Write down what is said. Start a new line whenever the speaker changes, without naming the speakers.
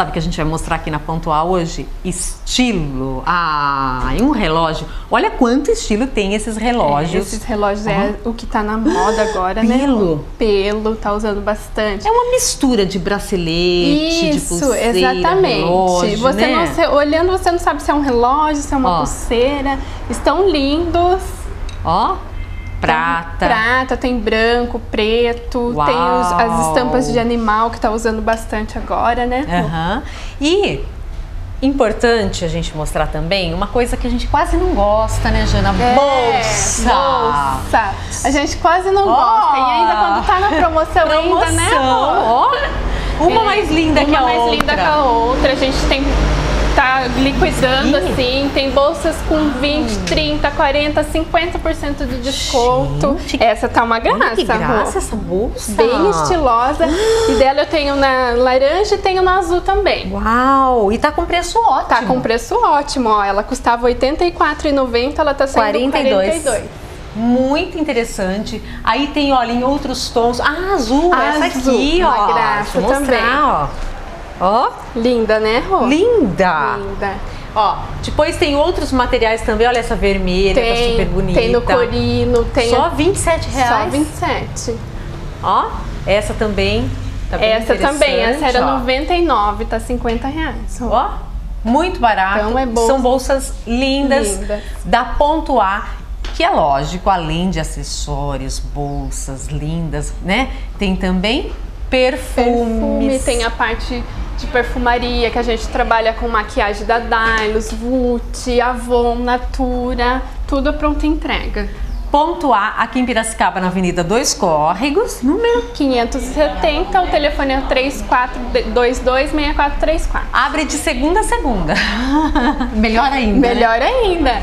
sabe, que a gente vai mostrar aqui na Pontual hoje? Estilo. Ah, e um relógio. Olha quanto estilo tem esses relógios.
É, esses relógios é o que tá na moda agora, né?
Pelo.
Pelo, tá usando bastante.
É uma mistura de bracelete, de
Isso,
pulseira,
exatamente.
relógio,
você
né?
não se- olhando, você não sabe se é um relógio, se é uma
Ó.
pulseira. Estão lindos.
Ó, prata.
Prata, tem branco, preto,
Uau.
tem os- as estampas de animal que tá usando bastante agora, né?
Aham. E importante a gente mostrar também uma coisa que a gente quase não gosta, né, Jana?
É,
bolsa.
bolsa. A gente quase não
Ó.
gosta. E ainda quando tá na promoção, ainda, né?
Promoção, ó. Uma
É,
mais linda que
uma
a
mais
outra.
linda que a outra. A gente tem tá liquidando
Sim.
assim, tem bolsas com 20, 30, 40, 50% de desconto.
Gente,
essa tá uma graça,
que graça essa bolsa.
Bem estilosa. E dela eu tenho na laranja e tenho na azul também.
Uau, e tá com preço ótimo.
Tá com preço ótimo, ó. Ela custava R$ 84,90, ela tá saindo
42.
42.
Muito interessante. Aí tem, olha, em outros tons. Ah, azul, essa
Azul,
aqui,
uma
ó.
graça
mostrar,
também.
ó. Ó,
Linda, né, Rô?
linda.
Linda.
Ó, depois tem outros materiais também. Olha essa vermelha, tá
Tem,
super bonita.
tem no corino, tem
Só 27
só
reais.
27.
Ó, essa também tá
Essa também, essa era
ó.
99, tá 50 reais. ó.
Ó, muito barato.
Então é bolsa-
São bolsas lindas,
Lindas.
da Ponto A, que é lógico, além de acessórios, bolsas lindas, né? Tem também perfumes.
Perfume, tem a parte de perfumaria que a gente trabalha com maquiagem da Dylos, Vult, Avon, Natura, tudo pronta entrega.
Ponto A, aqui em Piracicaba, na Avenida Dois Córregos, número
570, o telefone é 3422-6434.
abre de segunda a segunda. Melhor ainda. né?
Melhor ainda.